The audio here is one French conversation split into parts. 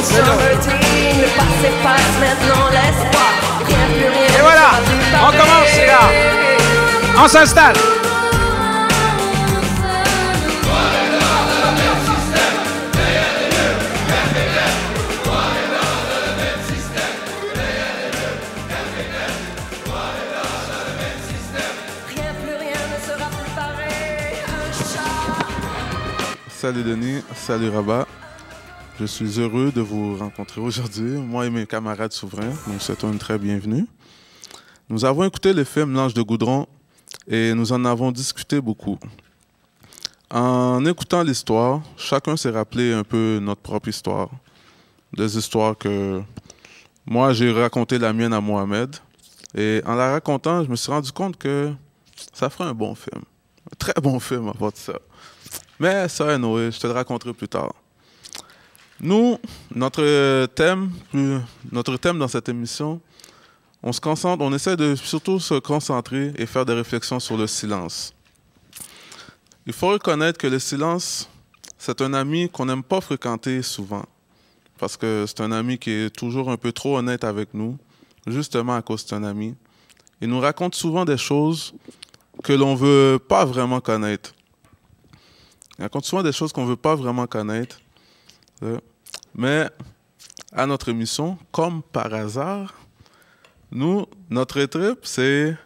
Le passé passe, maintenant l'espoir. Rien plus rien. Et voilà, on commence, les gars. On s'installe. Rien plus rien ne sera plus pareil. Un chat. Salut Denis, salut Rabat. Je suis heureux de vous rencontrer aujourd'hui, moi et mes camarades souverains. Nous souhaitons une très bienvenue. Nous avons écouté le film L'Ange de Goudron et nous en avons discuté beaucoup. En écoutant l'histoire, chacun s'est rappelé un peu notre propre histoire. Des histoires que moi j'ai raconté la mienne à Mohamed. Et en la racontant, je me suis rendu compte que ça ferait un bon film. Un très bon film à part ça. Mais ça, Noé, je te le raconterai plus tard. Nous, notre thème, notre thème dans cette émission, on se concentre, on essaie de surtout se concentrer et faire des réflexions sur le silence. Il faut reconnaître que le silence, c'est un ami qu'on n'aime pas fréquenter souvent, parce que c'est un ami qui est toujours un peu trop honnête avec nous, justement à cause de un ami. Il nous raconte souvent des choses que l'on veut pas vraiment connaître. Il raconte souvent des choses qu'on veut pas vraiment connaître. Mais à notre émission, comme par hasard, nous, notre trip, c'est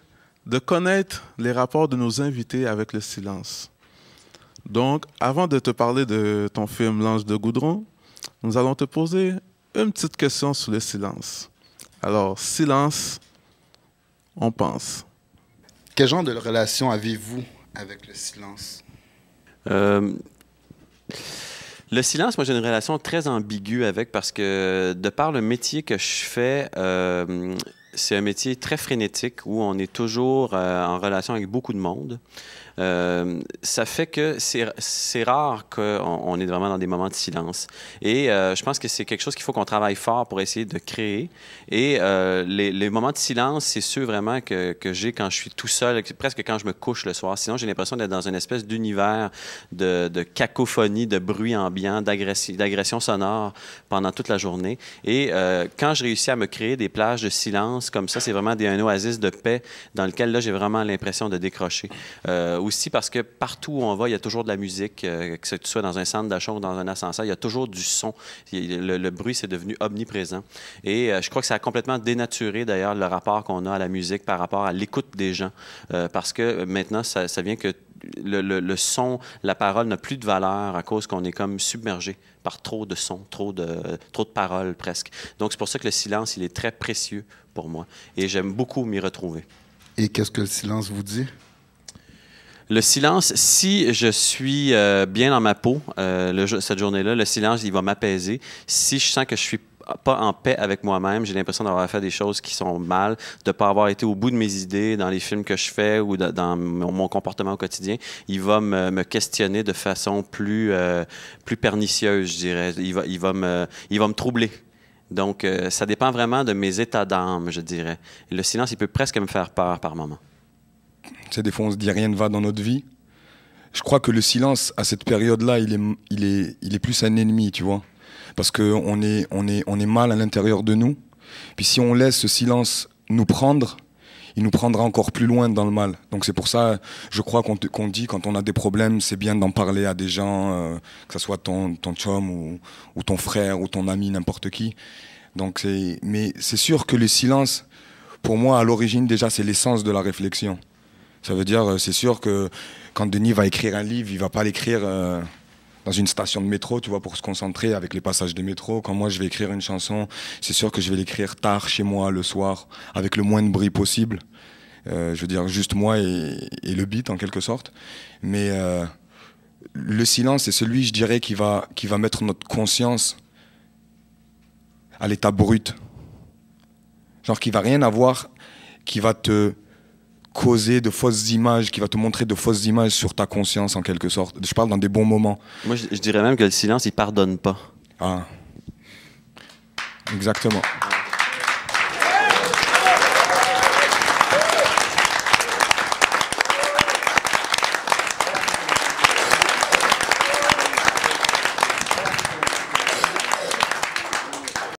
de connaître les rapports de nos invités avec le silence. Donc, avant de te parler de ton film L'Ange de Goudron, nous allons te poser une petite question sur le silence. Alors, silence, on pense. Quel genre de relation avez-vous avec le silence? Euh, le silence, moi j'ai une relation très ambiguë avec parce que de par le métier que je fais, euh, c'est un métier très frénétique où on est toujours euh, en relation avec beaucoup de monde. Euh, ça fait que c'est rare qu'on on est vraiment dans des moments de silence. Et euh, je pense que c'est quelque chose qu'il faut qu'on travaille fort pour essayer de créer. Et euh, les, moments de silence, c'est ceux vraiment que, j'ai quand je suis tout seul, presque quand je me couche le soir. Sinon, j'ai l'impression d'être dans une espèce d'univers de, cacophonie, de bruit ambiant, d'agressi- d'agression sonore pendant toute la journée. Et quand je réussis à me créer des plages de silence comme ça, c'est vraiment un oasis de paix dans lequel là, j'ai vraiment l'impression de décrocher. Aussi parce que partout où on va, il y a toujours de la musique, euh, que ce soit dans un centre d'achat ou dans un ascenseur, il y a toujours du son. Le, bruit, c'est devenu omniprésent. Et euh, je crois que ça a complètement dénaturé d'ailleurs le rapport qu'on a à la musique par rapport à l'écoute des gens. Euh, parce que maintenant, ça, vient que le, le- le son, la parole n'a plus de valeur à cause qu'on est comme submergé par trop de sons, trop de, trop de paroles presque. Donc c'est pour ça que le silence, il est très précieux pour moi. Et j'aime beaucoup m'y retrouver. Et qu'est-ce que le silence vous dit? Le silence, si je suis euh, bien dans ma peau euh, cette journée-là, le silence, il va m'apaiser. Si je sens que je suis pas en paix avec moi-même, j'ai l'impression d'avoir fait des choses qui sont mal, de pas avoir été au bout de mes idées dans les films que je fais ou dans mon, comportement au quotidien, il va me, questionner de façon plus, euh, plus pernicieuse, je dirais. Il va, il va, me, il va me troubler. Donc, ça dépend vraiment de mes états d'âme, je dirais. Le silence, il peut presque me faire peur par moment. Tu des fois, on se dit rien ne va dans notre vie. Je crois que le silence, à cette période-là, il est, il, est, il est plus un ennemi, tu vois. Parce qu'on est, on est, on est mal à l'intérieur de nous. Puis si on laisse ce silence nous prendre, il nous prendra encore plus loin dans le mal. Donc c'est pour ça, je crois qu'on qu'on dit, quand on a des problèmes, c'est bien d'en parler à des gens, euh, que ce soit ton, ton chum ou, ton frère ou ton ami, n'importe qui. Donc mais c'est sûr que le silence, pour moi, à l'origine, déjà, c'est l'essence de la réflexion. Ça veut dire, euh, c'est sûr que quand Denis va écrire un livre, il va pas l'écrire euh, dans une station de métro, tu vois, pour se concentrer avec les passages de métro. Quand moi, je vais écrire une chanson, c'est sûr que je vais l'écrire tard chez moi, le soir, avec le moins de bruit possible. Euh, je veux dire, juste moi et, et le beat, en quelque sorte. Mais euh, le silence, c'est celui, je dirais, qui va, qui va mettre notre conscience à l'état brut. Genre qui va rien avoir qui va te causer de fausses images, qui va te montrer de fausses images sur ta conscience en quelque sorte. Je parle dans des bons moments. Moi, je, je dirais même que le silence, il pardonne pas. Ah. Exactement.